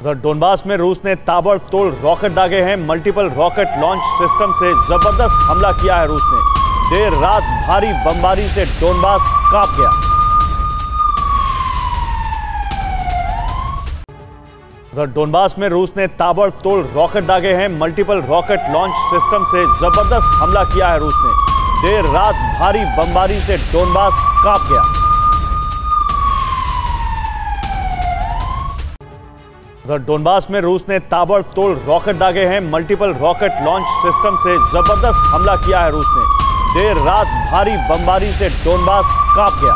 उधर डोनबास में रूस ने ताबड़तोड़ रॉकेट दागे हैं। मल्टीपल रॉकेट लॉन्च सिस्टम से ज़बरदस्त हमला किया है रूस ने। देर रात भारी बमबारी से डोनबास काँप गया। उधर डोनबास में रूस ने ताबड़तोड़ रॉकेट दागे हैं। मल्टीपल रॉकेट लॉन्च सिस्टम से ज़बरदस्त हमला किया है रूस ने। देर रात भारी बमबारी से डोनबास काँप गया। उधर डोनबास में रूस ने ताबड़तोड़ रॉकेट दागे हैं। मल्टीपल रॉकेट लॉन्च सिस्टम से ज़बरदस्त हमला किया है रूस ने। देर रात भारी बमबारी से डोनबास काँप गया।